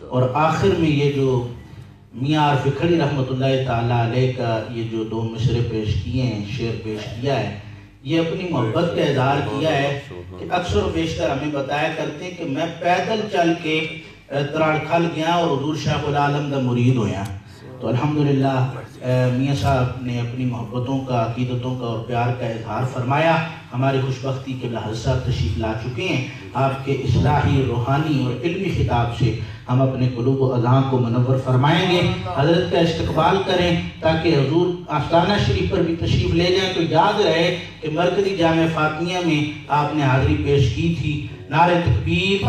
اور آخر میں یہ جو میاں عارف کھڑی رحمۃ اللہ تعالیٰ علیہ کا یہ جو دو مشرے پیش کیے ہیں، شعر پیش کیا ہے، یہ اپنی محبت کا اظہار کیا ہے کہ اکثر و بیشتر ہمیں بتایا کرتے ہیں کہ میں پیدل چل کے تراڑ کھل گیا اور حضور شاہ العالم کا مرید ہویا۔ تو الحمدللہ میاں صاحب نے اپنی محبتوں کا، عقیدتوں کا اور پیار کا اظہار فرمایا۔ ہماری خوشبختی کے لحظ صاحب تشریف لا چکے ہیں۔ آپ کے اصلاحی، روحانی اور علمی خطاب سے ہم اپنے قلوب و اذہان کو منور فرمائیں گے۔ حضرت کا استقبال کریں تاکہ حضور آستانہ شریف پر بھی تشریف لے جائیں۔ تو یاد رہے کہ مرکزی جامع فاطمیہ میں آپ نے حاضری پیش کی تھی۔ نعرہ تکبیر۔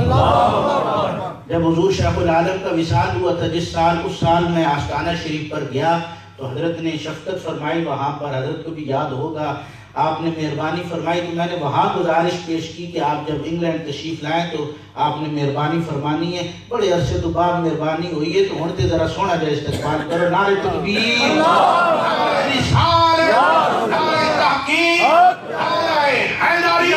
جب حضور شیخ العالم کا وصال ہوا تھا جس سال اس سال میں آستانہ شریف پر گیا تو حضرت نے شفقت فرمائی۔ وہاں پر حضرت کو بھی یاد ہوگا آپ نے مہربانی فرمائی تو میں نے وہاں گزارش پیش کی کہ آپ جب انگلینڈ تشریف لائیں تو آپ نے مہربانی فرمانی ہے۔ بڑے عرصے تو بعد مہربانی ہوئی ہے تو ہونتے ذرا سونا جائے استقبال کرو۔ نعرہ تکبیر۔ نعرہ رسالت تحقیق۔ نعرہ حیدری۔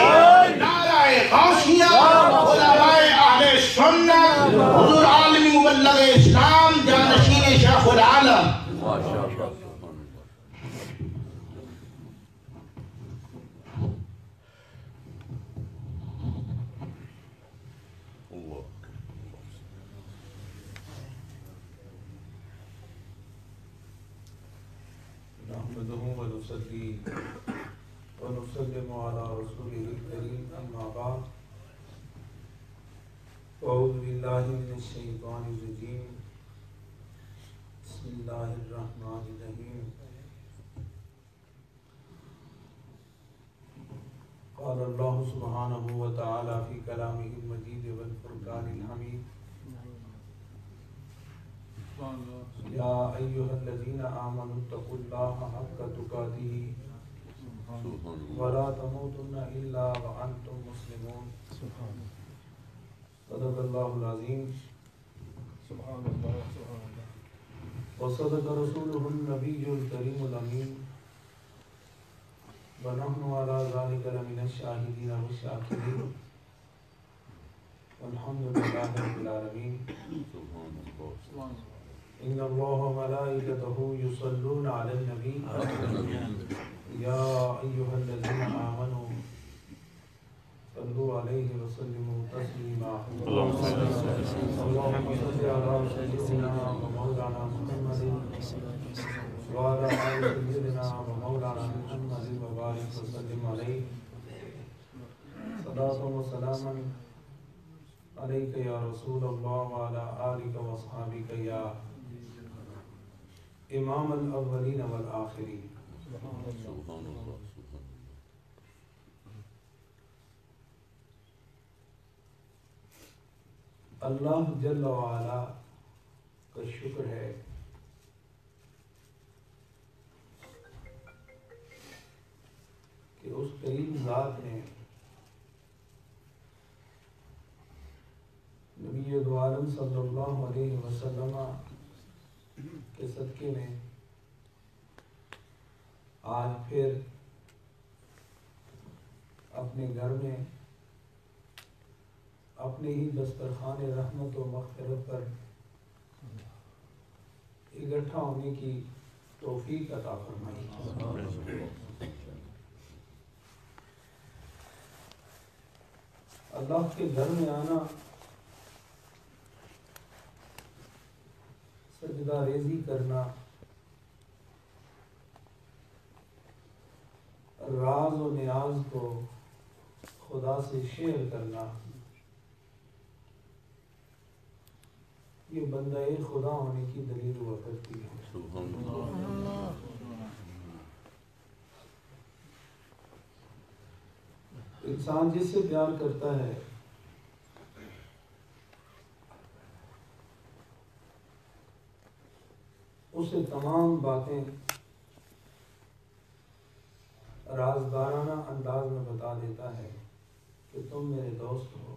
نعرہ غوثیہ علماء اہل سنت حضور عالمی مبلغ اسلام جانشین شیخ العالم نحمده ونصلي ونسلم على رسوله الكريم، أما بعد. أعوذ بالله من الشيطان الرجيم. بسم الله الرحمن الرحيم. قال الله سبحانه وتعالى في كلامه المجيد والفرقان الحميد. يا أيها الذين آمنوا اتقوا الله حق تقاته ولا تموتن إلا وأنتم مسلمون. صدق الله العظيم وصدق رسوله النبي الكريم الأمين ونحن على ذلك لمن الشاهدين والشاكرين والحمد لله رب العالمين إن الله وملائكته يصلون على النبي يا أيها الذين آمنوا صلوا عليه وسلموا تسليما اللهم صل على سيدنا ومولانا محمد. وعلى آل سيدنا ومولانا محمد وبارك وسلم عليه صلاة وسلاما عليك يا رسول الله وعلى آلك وأصحابك يا امام الاولین والآخرین۔ سبحان اللہ اللہ جل وعلا کا شکر ہے۔ کہ اس کریم ذات نے نبی عالم صلی اللہ علیہ وسلم کے صدقے میں آج پھر اپنے گھر میں اپنے ہی دسترخوان رحمت و مغفرت پر اکٹھا ہونے کی توفیق عطا فرمائی۔ اللہ کے گھر میں آنا سجدہ ریزی کرنا۔ راز و نیاز کو خدا سے شیئر کرنا۔ یہ بندہ خدا ہونے کی دلیل ہوا کرتی ہے۔ انسان جس سے پیار کرتا ہے اسے تمام باتیں رازدارانہ انداز میں بتا دیتا ہے کہ تم میرے دوست ہو،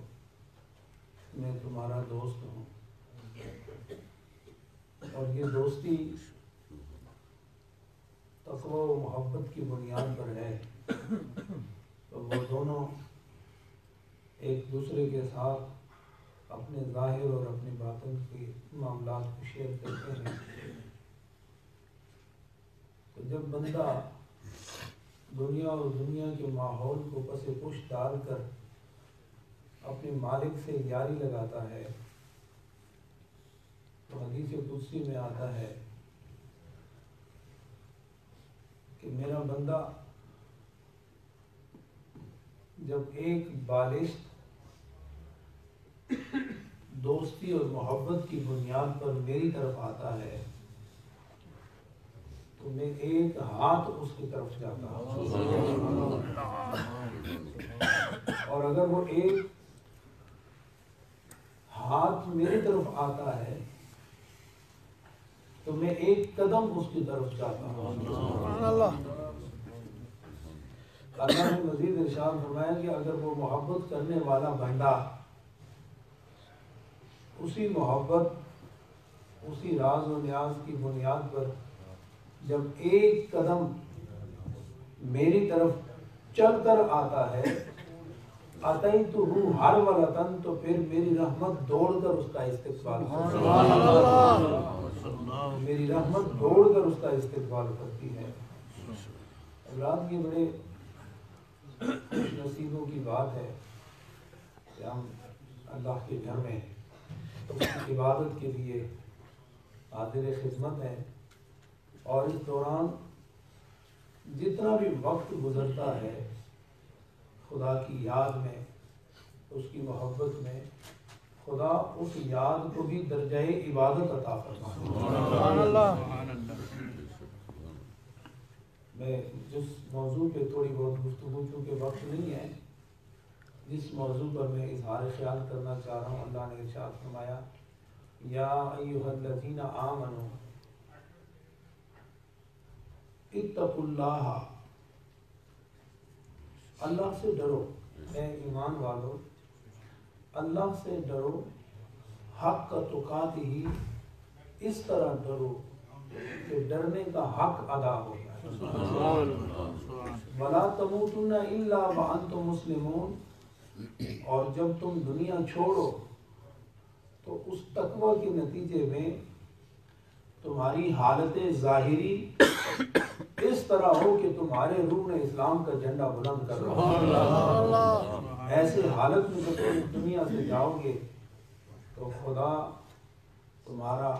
میں تمہارا دوست ہوں۔ اور یہ دوستی تقوی و محبت کی بنیاد پر ہے۔ تو وہ دونوں ایک دوسرے کے ساتھ اپنے ظاہر اور اپنے باطن کی معاملات کو شیئر کرتے ہیں۔ تو جب بندہ دنیا اور دنیا کے ماحول کو پس پش ڈال کر اپنے مالک سے یاری لگاتا ہے، تو حدیث قدسی میں آتا ہے کہ میرا بندہ جب ایک بالشت دوستی اور محبت کی بنیاد پر میری طرف آتا ہے تو میں ایک ہاتھ اس کی طرف جاتا اور اگر وہ ایک ہاتھ میری طرف آتا ہے، تو میں ایک قدم اس کی طرف جاتا ہوں۔ اللہ نے مزید ارشاد فرمایا کہ اگر وہ محبت کرنے والا بندہ اسی محبت، اسی راز و نیاز کی بنیاد پر جب ایک قدم میری طرف چل کر آتا ہے آتائی تو روح ہر والتن تو پھر میری رحمت دوڑ کر اس کا استقبال میری رحمت دوڑ کر اس کا استقبال کرتی ہے۔ رات کی بڑے نصیبوں کی بات ہے کہ ہم اللہ کے گھر میں عبادت کے لیے حاضر خدمت ہے۔ اور اس دوران جتنا بھی وقت گزرتا ہے خدا کی یاد میں اس کی محبت میں خدا اس یاد کو بھی درجۂ عبادت عطا فرمائے۔ میں جس موضوع پہ تھوڑی بہت گفتگو چونکہ وقت نہیں ہے جس موضوع پر میں اظہار خیال کرنا چاہ رہا ہوں اللہ نے ارشاد فرمایا یا ایوہ الذین آمنوا اتق اللہ۔ اللہ سے ڈرو۔ اے ایمان والو، اللہ سے ڈرو۔ حق کا تقات ہی اس طرح ڈرو کہ ڈرنے کا حق ادا ہو ولا تموتن الا وانتم مسلمون۔ اور جب تم دنیا چھوڑو تو اس تقوی کے نتیجے میں تمہاری حالت ظاہری طرح ہو کہ تمہارے روح نے اسلام کا جھنڈا بلند کر رہا ایسے حالت میں جب تم دنیا سے جاؤ گے تو خدا تمہارا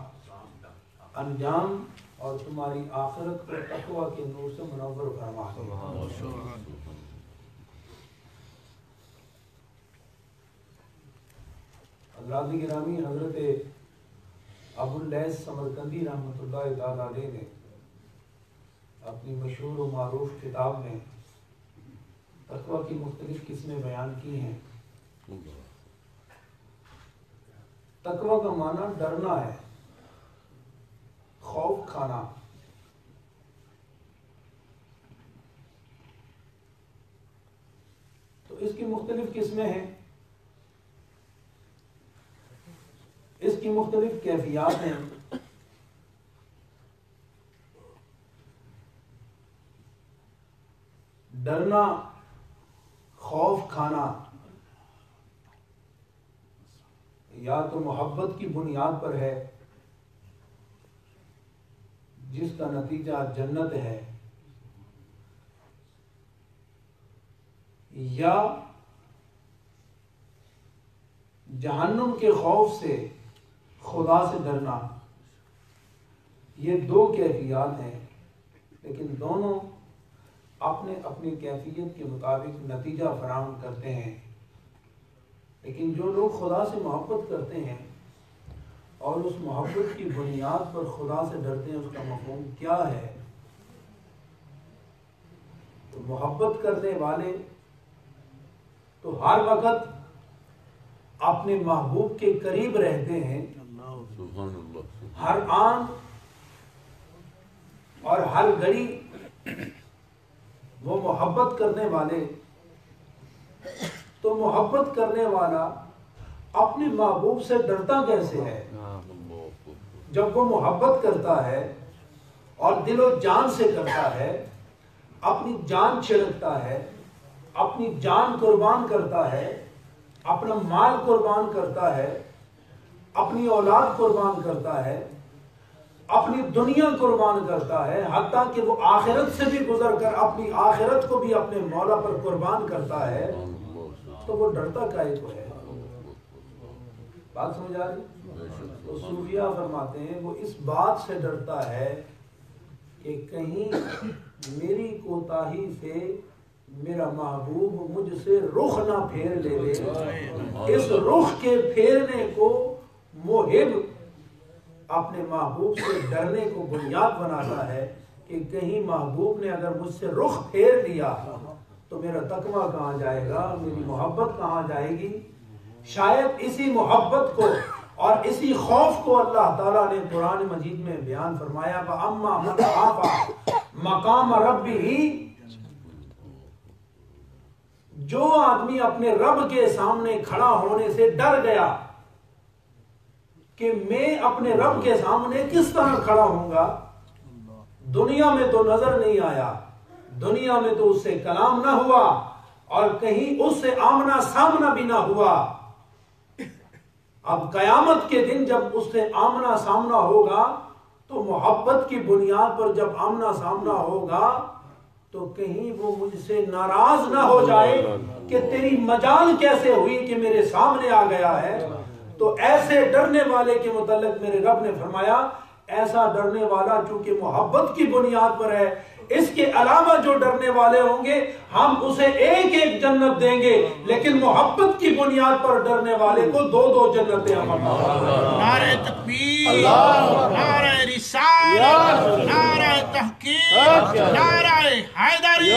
انجام اور تمہاری آخرت کو تقوی کے نور سے منور فرما اللہ گرامی حضرت ابو اللیس سمرکندی رحمۃ اللہ تعالیٰ علیہ نے اپنی مشہور و معروف کتاب میں تقوی کی مختلف قسمیں بیان کی ہیں۔ تقوی کا معنی ڈرنا ہے۔ خوف کھانا۔ تو اس کی مختلف قسمیں ہیں۔ اس کی مختلف کیفیات ہیں۔ ڈرنا، خوف کھانا۔ یا تو محبت کی بنیاد پر ہے، جس کا نتیجہ جنت ہے، یا جہنم کے خوف سے خدا سے ڈرنا۔ یہ دو کیفیات ہیں، لیکن دونوں اپنے اپنی کیفیت کے مطابق نتیجہ فراہم کرتے ہیں۔ لیکن جو لوگ خدا سے محبت کرتے ہیں اور اس محبت کی بنیاد پر خدا سے ڈرتے ہیں اس کا مفہوم کیا ہے؟ تو محبت کرنے والے تو ہر وقت اپنے محبوب کے قریب رہتے ہیں۔ ہر آن اور ہر گھڑی وہ محبت کرنے والے، تو محبت کرنے والا اپنے محبوب سے ڈرتا کیسے ہے؟ جب وہ محبت کرتا ہے اور دل و جان سے کرتا ہے، اپنی جان چھڑکتا ہے، اپنی جان قربان کرتا ہے، اپنا مال قربان کرتا ہے، اپنی اولاد قربان کرتا ہے اپنی دنیا قربان کرتا ہے، حتیٰ کہ وہ آخرت سے بھی گزر کر اپنی آخرت کو بھی اپنے مولا پر قربان کرتا ہے، تو وہ ڈرتا کائے کو ہے؟ بات سمجھ آ رہی؟ تو صوفیہ فرماتے ہیں، وہ اس بات سے ڈرتا ہے کہ کہیں میری کوتاہی سے میرا محبوب مجھ سے رخ نہ پھیر لے لے۔ اس رخ کے پھیرنے کو محب اپنے محبوب سے ڈرنے کو بنیاد بناتا ہے کہ کہیں محبوب نے اگر مجھ سے رخ پھیر لیا تو میرا تقوی کہاں جائے گا، میری محبت کہاں جائے گی؟ شاید اسی محبت کو اور اسی خوف کو اللہ تعالیٰ نے قرآن مجید میں بیان فرمایا اما مقام رب ہی جو آدمی اپنے رب کے سامنے کھڑا ہونے سے ڈر گیا کہ میں اپنے رب کے سامنے کس طرح کھڑا ہوں گا؟ دنیا میں تو نظر نہیں آیا، دنیا میں تو اس سے کلام نہ ہوا اور کہیں اس سے آمنا سامنا بھی نہ ہوا۔ اب قیامت کے دن جب اس سے آمنا سامنا ہوگا تو محبت کی بنیاد پر جب آمنا سامنا ہوگا تو کہیں وہ مجھ سے ناراض نہ ہو جائے کہ تیری مجال کیسے ہوئی کہ میرے سامنے آ گیا ہے؟ تو ایسے ڈرنے والے کے متعلق میرے رب نے فرمایا ایسا ڈرنے والا چونکہ محبت کی بنیاد پر ہے اس کے علاوہ جو ڈرنے والے ہوں گے ہم اسے ایک ایک جنت دیں گے لیکن محبت کی بنیاد پر ڈرنے والے کو دو دو جنتیں ہم نعرہ تکبیر نعرہ رسالت نعرہ تحقیق نعرہ حیدری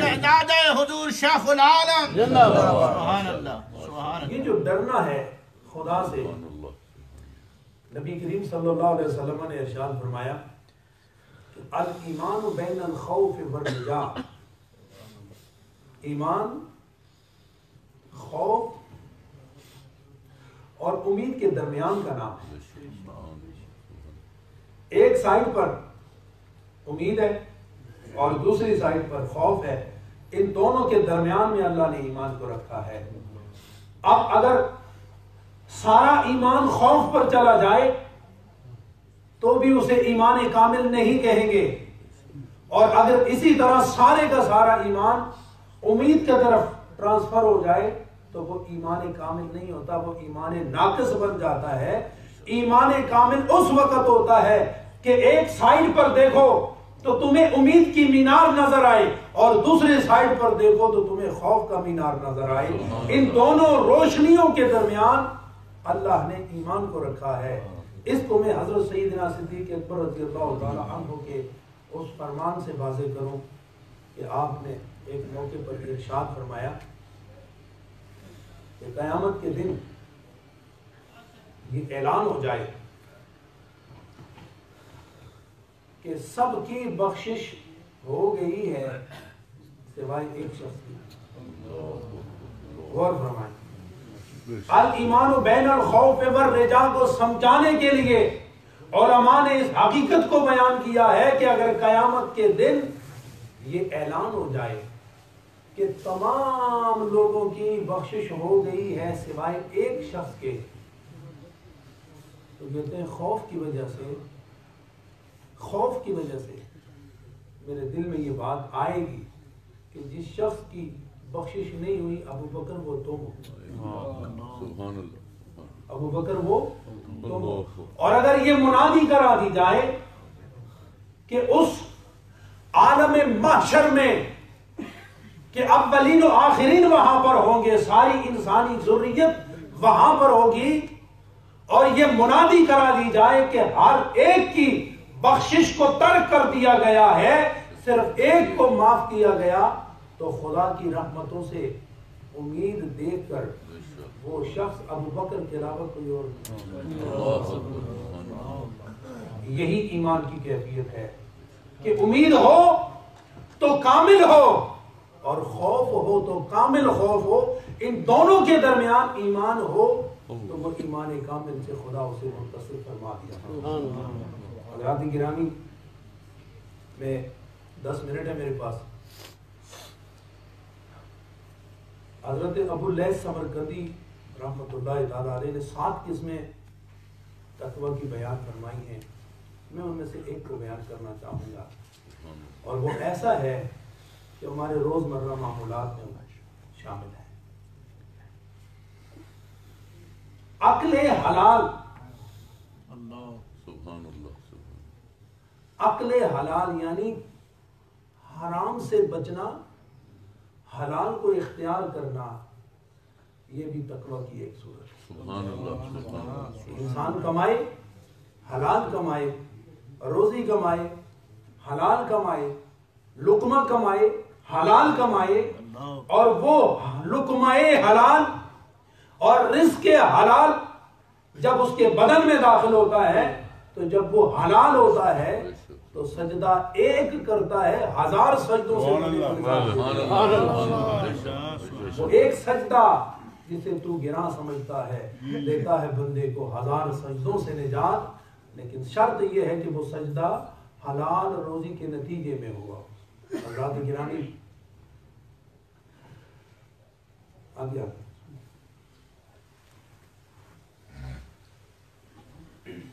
شہداد حضور شیخ العالم۔ سبحان اللہ سبحان اللہ۔ یہ جو ڈرنا ہے خدا سے نبی کریم صلی اللہ علیہ وسلم نے ارشاد فرمایا الایمان بین الخوف والرجاء ایمان، خوف اور امید کے درمیان کا نام ہے۔ ایک سائڈ پر امید ہے اور دوسری سائڈ پر خوف ہے۔ ان دونوں کے درمیان میں اللہ نے ایمان کو رکھا ہے۔ اب اگر سارا ایمان خوف پر چلا جائے تو بھی اسے ایمان کامل نہیں کہیں گے۔ اور اگر اسی طرح سارے کا سارا ایمان امید کی طرف ٹرانسفر ہو جائے تو وہ ایمان کامل نہیں ہوتا وہ ایمان ناقص بن جاتا ہے۔ ایمان کامل اس وقت ہوتا ہے کہ ایک سائڈ پر دیکھو تو تمہیں امید کی مینار نظر آئے اور دوسرے سائڈ پر دیکھو تو تمہیں خوف کا مینار نظر آئے۔ ان دونوں روشنیوں کے درمیان اللہ نے ایمان کو رکھا ہے۔ اس کو میں حضرت سیدنا صدیق اکبر رضی اللہ تعالیٰ عنہ کے اس فرمان سے واضح کروں کہ آپ نے ایک موقع پر ارشاد فرمایا کہ قیامت کے دن یہ اعلان ہو جائے کہ سب کی بخشش ہو گئی ہے سوائے ایک شخص کی۔ غور فرمائیں۔ المان بین الخوف والرجا کو سمجھانے کے لیے علماء نے اس حقیقت کو بیان کیا ہے کہ اگر قیامت کے دن یہ اعلان ہو جائے کہ تمام لوگوں کی بخشش ہو گئی ہے سوائے ایک شخص کے، تو کہتے ہیں خوف کی وجہ سے، خوف کی وجہ سے میرے دل میں یہ بات آئے گی کہ جس شخص کی بخشش نہیں ہوئی، ابو بکر وہ تم ابو بکر وہ تم اور اگر یہ منادی کرا دی جائے کہ اس عالم محشر میں کہ اولین و آخرین وہاں پر ہوں گے، ساری انسانی ضروریت وہاں پر ہوگی، اور یہ منادی کرا دی جائے کہ ہر ایک کی بخشش کو ترک کر دیا گیا ہے، صرف ایک کو معاف کیا گیا تو خدا کی رحمتوں سے امید دیکھ کر وہ شخص ابو بکر کے علاوہ کوئی اور یہی ایمان کی کیفیت ہے کہ امید ہو تو کامل ہو اور خوف ہو تو کامل خوف ہو۔ ان دونوں کے درمیان ایمان ہو تو وہ ایمان کامل سے خدا اسے منتصر فرما دیا۔ حضرات گرامی میں دس منٹ ہے میرے پاس۔ حضرت ابو اللہ سمرکندی رحمت اللہ تعالیٰ علیہ نے سات قسمیں تقوی کی بیان فرمائی ہیں۔ میں ان میں سے ایک کو بیان کرنا چاہوں گا۔ اور وہ ایسا ہے کہ ہمارے روزمرہ معمولات میں شامل ہے عقل حلال۔ اللہ سبحان اللہ سبحان عقل حلال یعنی حرام سے بچنا۔ حلال کو اختیار کرنا یہ بھی تقوی کی ایک صورت سبحان اللہ انسان کمائے حلال کمائے روزی کمائے حلال کمائے لقمہ کمائے حلال کمائے اور وہ لقمائے حلال اور رزق حلال جب اس کے بدن میں داخل ہوتا ہے تو جب وہ حلال ہوتا ہے تو سجدہ ایک کرتا ہے ہزار سجدوں سے سبحان اللہ وہ ایک سجدہ جسے تو گرا سمجھتا ہے دیتا ہے بندے کو ہزار سجدوں سے نجات لیکن شرط یہ ہے کہ وہ سجدہ حلال روزی کے نتیجے میں ہوا۔ حضرات گرانی آگے آگے۔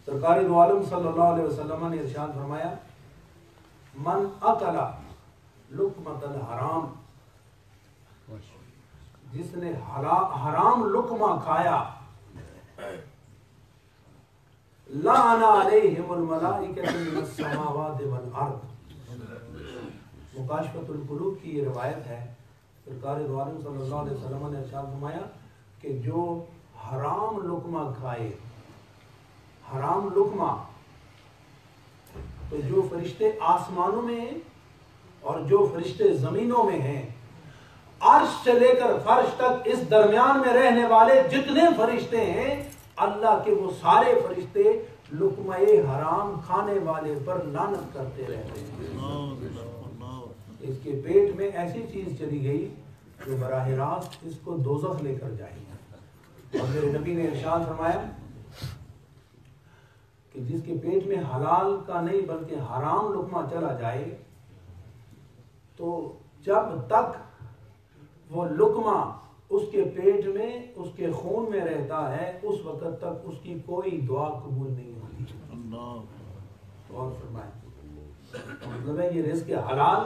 سرکار دو عالم صلی اللہ علیہ وسلم نے ارشاد فرمایا، من اکلا لقمت الحرام جس نے حرام لقمہ کھایا لعن علیہم الملائکۃ من السماوات والارض۔ مکاشفت القلوب کی یہ روایت ہے، سرکار دو عالم صلی اللہ علیہ وسلم نے ارشاد فرمایا کہ جو حرام لقمہ کھائے حرام لقمہ۔ تو جو فرشتے آسمانوں میں ہیں اور جو فرشتے زمینوں میں ہیں، عرش سے لے کر فرش تک اس درمیان میں رہنے والے جتنے فرشتے ہیں، اللہ کے وہ سارے فرشتے لقمہ حرام کھانے والے پر لانت کرتے رہتے ہیں۔ اس کے پیٹ میں ایسی چیز چلی گئی جو براہ راست اس کو دوزخ لے کر جائے گی۔ اور میرے نبی نے ارشاد فرمایا کہ جس کے پیٹ میں حلال کا نہیں بلکہ حرام لقمہ چلا جائے تو جب تک وہ لقمہ اس کے پیٹ میں اس کے خون میں رہتا ہے اس وقت تک اس کی کوئی دعا قبول نہیں ہوتی۔ اور فرمائے مطلب ہے یہ رزق حلال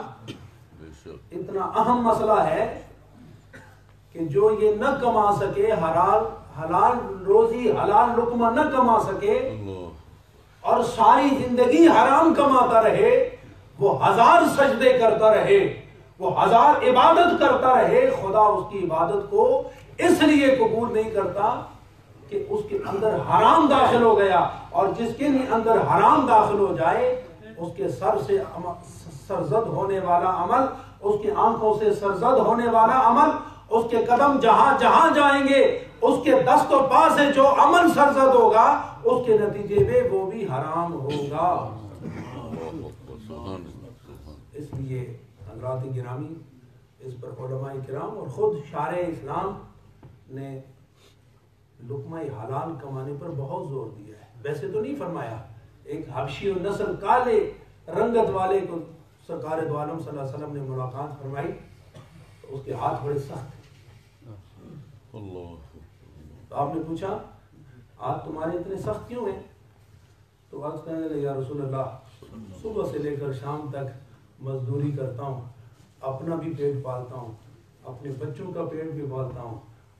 اتنا اہم مسئلہ ہے کہ جو یہ نہ کما سکے حلال حلال روزی حلال لقمہ نہ کما سکے اور ساری زندگی حرام کماتا رہے، وہ ہزار سجدے کرتا رہے، وہ ہزار عبادت کرتا رہے، خدا اس کی عبادت کو اس لیے قبول نہیں کرتا کہ اس کے اندر حرام داخل ہو گیا اور جس کے بھی اندر حرام داخل ہو جائے، اس کے سر سے سرزد ہونے والا عمل، اس کی آنکھوں سے سرزد ہونے والا عمل، اس کے قدم جہاں جہاں جائیں گے اس کے دست و پا سے جو عمل سرزد ہوگا، اس کے نتیجے میں وہ بھی حرام ہوگا۔ اس لیے حضرات گرامی، اس پر علماء کرام اور خود شارع اسلام نے لقمہ حلال کمانے پر بہت زور دیا ہے۔ ویسے تو نہیں فرمایا، ایک حبشی و نسل کالے رنگت والے کو سرکار دو عالم صلی اللہ علیہ وسلم نے ملاقات فرمائی، تو اس کے ہاتھ بڑے سخت۔ اللہ۔ تو آپ نے پوچھا ہاتھ تمہارے اتنے سخت کیوں ہیں؟ تو عرض کہنے لگے یا رسول اللہ، صبح سے لے کر شام تک مزدوری کرتا ہوں، اپنا بھی پیٹ پالتا ہوں، اپنے بچوں کا پیٹ بھی پالتا ہوں،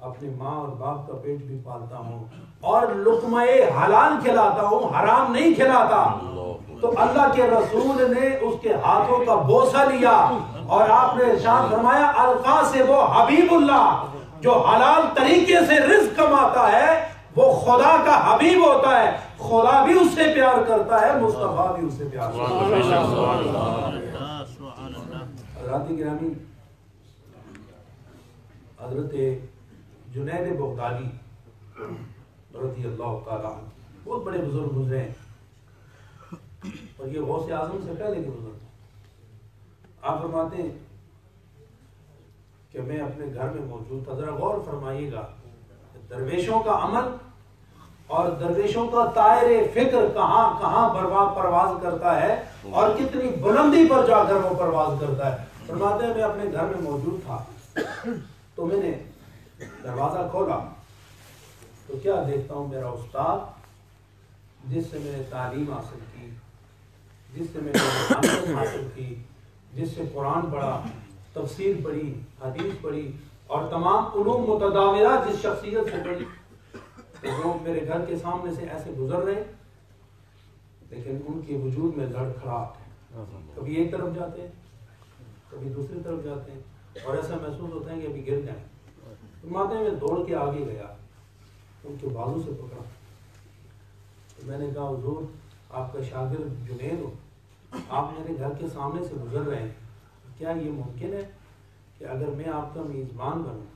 اپنے ماں اور باپ کا پیٹ بھی پالتا ہوں، اور لقمہ حلال کھلاتا ہوں، حرام نہیں کھلاتا۔ تو اللہ کے رسول نے اس کے ہاتھوں کا بوسہ لیا اور آپ نے ارشاد فرمایا القا سے وہ حبیب اللہ۔ جو حلال طریقے سے رزق کماتا ہے وہ خدا کا حبیب ہوتا ہے۔ خدا بھی اس سے پیار کرتا ہے مصطفیٰ بھی اس سے پیار کرتا ہے۔ گرامی حضرت جنید بغدادی رضی اللہ تعالیٰ بہت بڑے بزرگ گزرے ہیں۔ اور یہ غوث اعظم سے پہلے کے بزرگ ہیں۔ آپ فرماتے ہیں کہ میں اپنے گھر میں موجود تھا۔ ذرا غور فرمائیے گا درویشوں کا عمل اور درویشوں کا طائر فکر کہاں کہاں برباد پرواز کرتا ہے اور کتنی بلندی پر جا کر وہ پرواز کرتا ہے۔ فرماتے ہیں میں اپنے گھر میں موجود تھا۔ تو میں نے دروازہ کھولا۔ تو کیا دیکھتا ہوں میرا استاد؟ جس سے میں نے تعلیم حاصل کی، جس سے میں نے حاصل کی، جس سے قرآن پڑھا۔ تفسیر پڑھی، حدیث پڑھی اور تمام علوم متداولہ جس شخصیت سے پڑھی۔ تو وہ میرے گھر کے سامنے سے ایسے گزر رہے، لیکن ان کے وجود میں لڑ کھڑاٹ ہے۔ کبھی ایک طرف جاتے ہیں، کبھی دوسری طرف جاتے ہیں اور ایسا محسوس ہوتا ہے کہ ابھی گر جائیں۔ فرماتے ہیں میں دوڑ کے آگے گیا، ان کے بازو سے پکڑا۔ تو میں نے کہا، حضور، آپ کا شاگرد جنید ہو۔ آپ میرے گھر کے سامنے سے گزر رہے ہیں۔ کیا یہ ممکن ہے کہ اگر میں آپ کا میزبان بنوں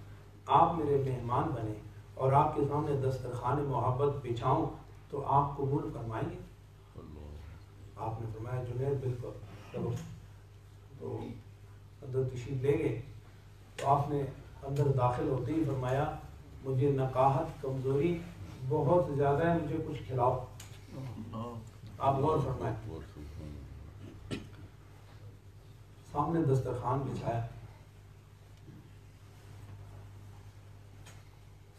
آپ میرے مہمان بنے اور آپ کے سامنے دسترخوان محبت بچھاؤں تو آپ قبول فرمائیں گے آپ نے فرمایا جنید بالکل۔ تو اندر تشریف لے گئے۔ تو آپ نے اندر داخل ہوتے ہی فرمایا مجھے نقاہت کمزوری بہت زیادہ ہے مجھے کچھ کھلاؤ۔ آپ غور فرمائیں۔ سامنے دسترخوان بچھایا۔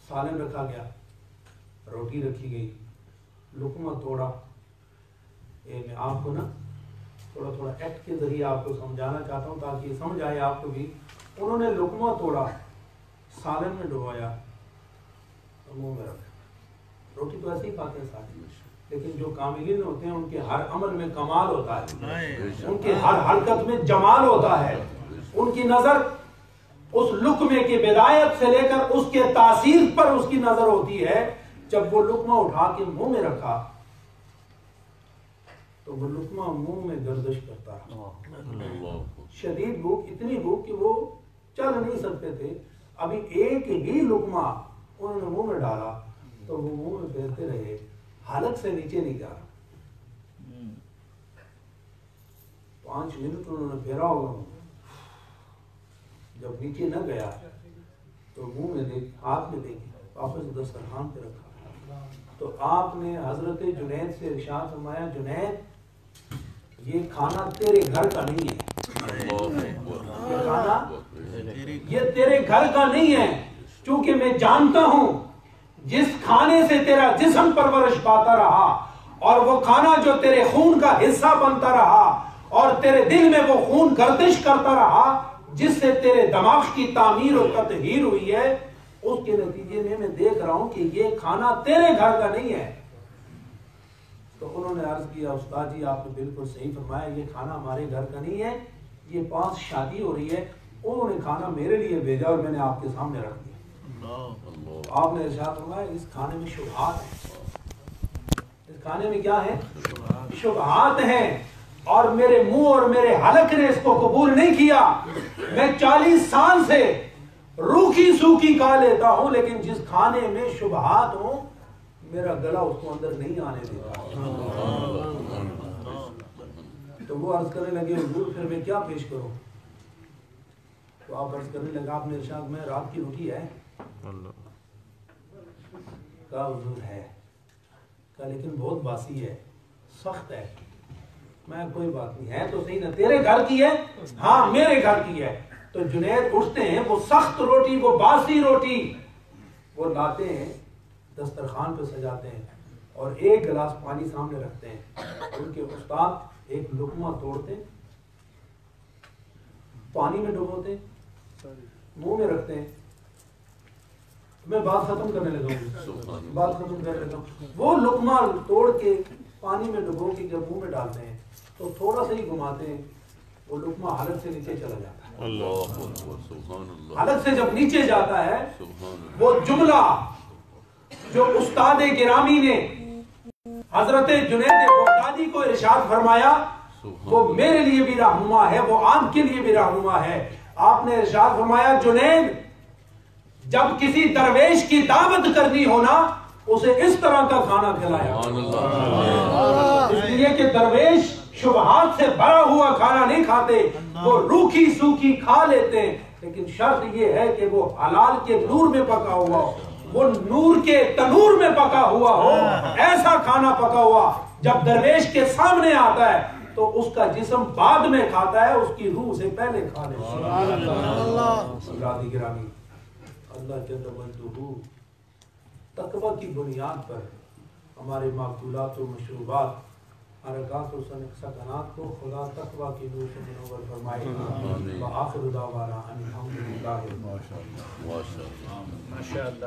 سالن رکھا گیا۔ روٹی رکھی گئی۔ لقمہ توڑا۔ یہ میں آپ کو نا تھوڑا تھوڑا ایکٹ کے ذریعے آپ کو سمجھانا چاہتا ہوں تاکہ یہ سمجھ آئے آپ کو بھی۔ انہوں نے لقمہ توڑا۔ سالن میں ڈبویا اور منہ میں رکھا۔ روٹی تو ایسے ہی کھاتے ہیں ساتھ لیکن جو کاملین ہوتے ہیں ان کے ہر عمل میں کمال ہوتا ہے۔ ان کے ہر حرکت میں جمال ہوتا ہے۔ ان کی نظر اس لقمے کی بدایت سے لے کر اس کے تاثیر پر اس کی نظر ہوتی ہے۔ جب وہ لقمہ اٹھا کے منہ میں رکھا تو وہ لقمہ منہ میں گردش کرتا رہا۔ شدید بھوک اتنی بھوک کہ وہ چل نہیں سکتے تھے۔ ابھی ایک ہی لقمہ انہوں نے منہ میں ڈالا تو وہ منہ میں پھیرتے رہے۔ حالت سے نیچے نہیں جا پانچ منٹ انہوں نے پھیرا ہوگا جب نیچے نہ گیا تو منہ میں دیکھ ہاتھ میں دیکھ واپس دسترخوان پہ رکھا۔ تو آپ نے حضرت جنید سے ارشاد فرمایا جنید یہ کھانا تیرے گھر کا نہیں ہے۔ یہ کھانا یہ تیرے گھر کا نہیں ہے چونکہ میں جانتا ہوں جس کھانے سے تیرا جسم پرورش پاتا رہا، اور وہ کھانا جو تیرے خون کا حصہ بنتا رہا، اور تیرے دل میں وہ خون گردش کرتا رہا، جس سے تیرے دماغ کی تعمیر اور تطہیر ہوئی ہے، اس کے نتیجے میں میں دیکھ رہا ہوں کہ یہ کھانا تیرے گھر کا نہیں ہے۔ تو انہوں نے عرض کیا، استاد جی آپ نے بالکل صحیح فرمایا، یہ کھانا ہمارے گھر کا نہیں ہے، یہ پانچ شادی ہو رہی ہے، انہوں نے کھانا میرے لیے بھیجا اور میں نے آپ کے سامنے رکھ دیا۔ آپ نے ارشاد فرمایا، اس کھانے میں شبہات ہیں۔ اس کھانے میں کیا ہے شبہات ہیں۔ اور میرے منہ اور میرے حلق نے اس کو قبول نہیں کیا۔ میں چالیس سال سے روکھی سوکھی کھا لیتا ہوں، لیکن جس کھانے میں شبہات ہوں، میرا گلا اس کو اندر نہیں آنے دیتا۔ تو وہ عرض کرنے لگے، حضور، پھر میں کیا پیش کروں؟ تو آپ عرض کرنے لگا آپ نے ارشاد میں رات کی روٹی ہے۔ کہا حضور ہے۔ کہا، لیکن بہت باسی ہے، سخت ہے۔ میں کوئی بات نہیں۔ ہے تو صحیح نہ تیرے گھر کی ہے؟ ہاں میرے گھر کی ہے۔ تو جنید اٹھتے ہیں، وہ سخت روٹی، وہ باسی روٹی۔ وہ لاتے ہیں، دسترخوان پہ سجاتے ہیں اور ایک گلاس پانی سامنے رکھتے ہیں۔ ان کے استاد ایک لقمہ توڑتے پانی میں ڈبوتے منہ میں رکھتے ہیں۔ میں بات ختم کرنے لگا ہوں۔ بات ختم کرنے لگا ہوں۔ وہ لقمہ توڑ کے پانی میں ڈبو کے جب منہ میں ڈالتے ہیں تو تھوڑا سا ہی گھماتے ہیں وہ لقمہ حالت سے نیچے چلا جاتا ہے۔ حالت سے جب نیچے جاتا ہے وہ جملہ جو استاد گرامی نے حضرت جنید بغدادی کو ارشاد فرمایا وہ میرے لیے بھی رہنما ہے وہ آپ کے لیے بھی رہنما ہے۔ آپ نے ارشاد فرمایا جنید جب کسی درویش کی دعوت کرنی ہونا اسے اس طرح کا کھانا کھلایا۔ اس لیے کہ درویش شبہات سے بھرا ہوا کھانا نہیں کھاتے وہ روکھی سوکھی کھا لیتے۔ ہیں لیکن شرط یہ ہے کہ وہ حلال کے نور میں پکا ہوا ہو۔ وہ نور کے تنور میں پکا ہوا ہو۔ ایسا کھانا پکا ہوا جب درویش کے سامنے آتا ہے تو اس کا جسم بعد میں کھاتا ہے اس کی روح سے پہلے کھا لیتا گرامی۔ اللہ جل مجدہ تقوی کی بنیاد پر ہمارے معقولات و مشروبات حرکات و سکنات کو خدا تقوی کی نور سے منور فرمائے۔ آمین۔ وآخر دعوانا ان الحمدللہ۔ ماشاء اللہ ماشاء اللہ